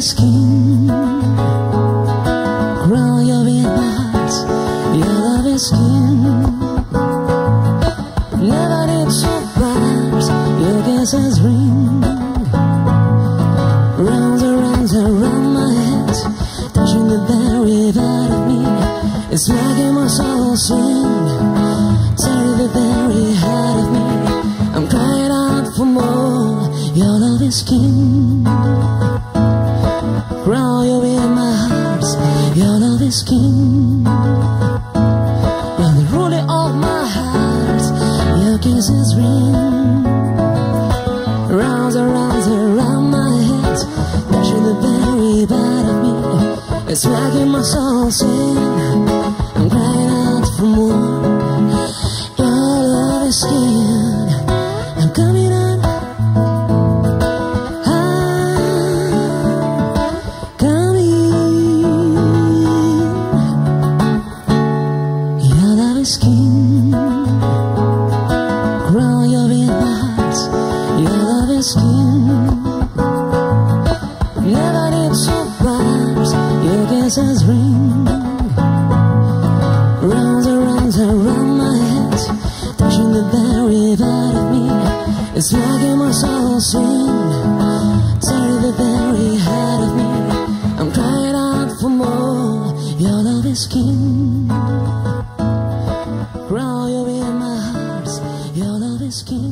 your skin. Grow your big buds your love is skin. Never did so pass Your kisses ring. Round and round and round my head Touching the very heart of me. It's making my soul swing Tearing the very heart of me. I'm crying out for more Your love is king. Grow you in my heart. Your love is king. When the ruling of my heart, your kisses ring. Rounds and rounds around my head, touching the very bottom of me. It's making my soul sing. my skin Never did so fast Your kisses ring. Rounds and rounds around my head Touching the very part of me. It's making my soul sing Tired the very heart of me. I'm crying out for more Your love is king. Grow you in my heart Your love is king.